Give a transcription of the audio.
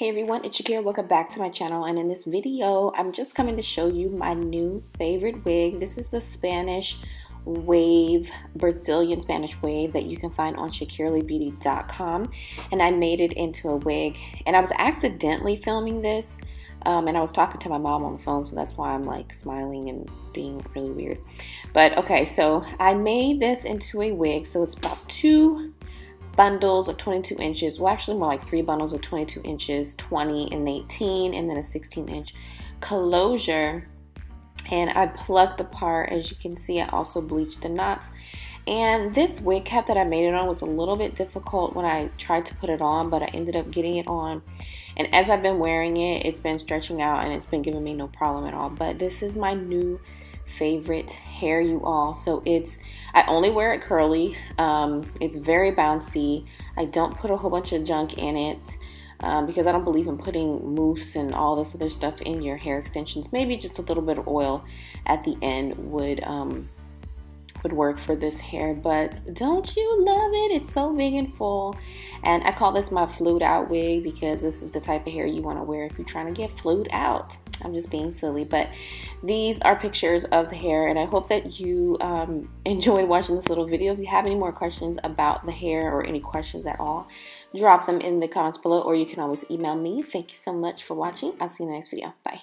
Hey everyone, it's Shakera. Welcome back to my channel. And in this video, I'm just coming to show you my new favorite wig. This is the Spanish wave, Brazilian Spanish wave that you can find on ShakeraLeighBeauty.com. And I made it into a wig. And I was accidentally filming this. Um, and I was talking to my mom on the phone, so that's why I'm like smiling and being really weird. But okay, so I made this into a wig. So it's about two bundles of 22 inches. Well, actually, more like three bundles of 22 inches, 20 and 18, and then a 16 inch closure. And I plucked apart, as you can see, I also bleached the knots. And this wig cap that I made it on was a little bit difficult when I tried to put it on, but I ended up getting it on. And as I've been wearing it, it's been stretching out and it's been giving me no problem at all. But this is my new favorite hair you all. So it's I only wear it curly. Um, it's very bouncy. I don't put a whole bunch of junk in it um, because I don't believe in putting mousse and all this other stuff in your hair extensions. Maybe just a little bit of oil at the end would um, would work for this hair but don't you love it? It's so big and full. And I call this my flued out wig because this is the type of hair you want to wear if you're trying to get flued out I'm just being silly, but these are pictures of the hair, and I hope that you um, enjoyed watching this little video. If you have any more questions about the hair or any questions at all, drop them in the comments below, or you can always email me. Thank you so much for watching. I'll see you in the next video. Bye.